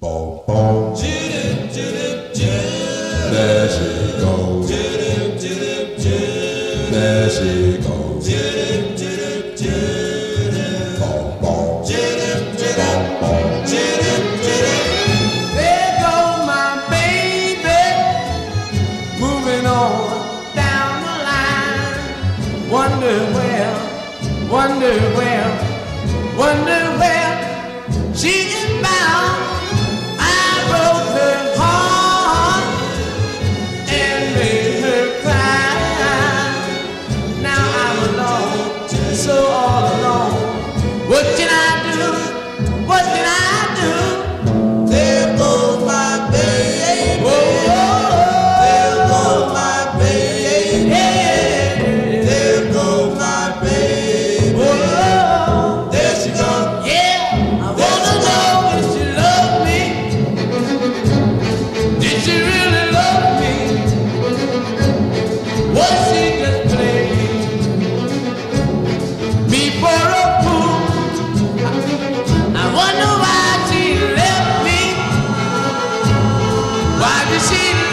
Boom, boom. There she goes. There she goes. Boom, boom. There goes my baby, moving on down the line. Wonder where, wonder where, wonder where. వచ్చినా 心。